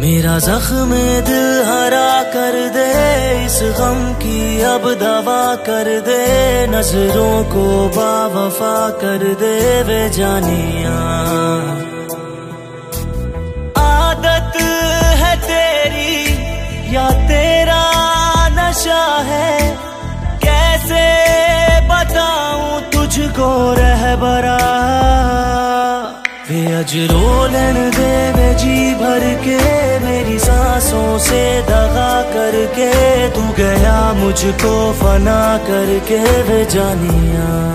मेरा जख्म दिल हरा कर दे, इस गम की अब दवा कर दे, नज़रों को बावफा कर दे वे जानिया। आदत है तेरी, या तेरा नशा है, कैसे बताऊँ तुझको अजरोलन दे वे जी भर के मेरी सांसों से दगा करके तू गया मुझको फना करके वे जानिया।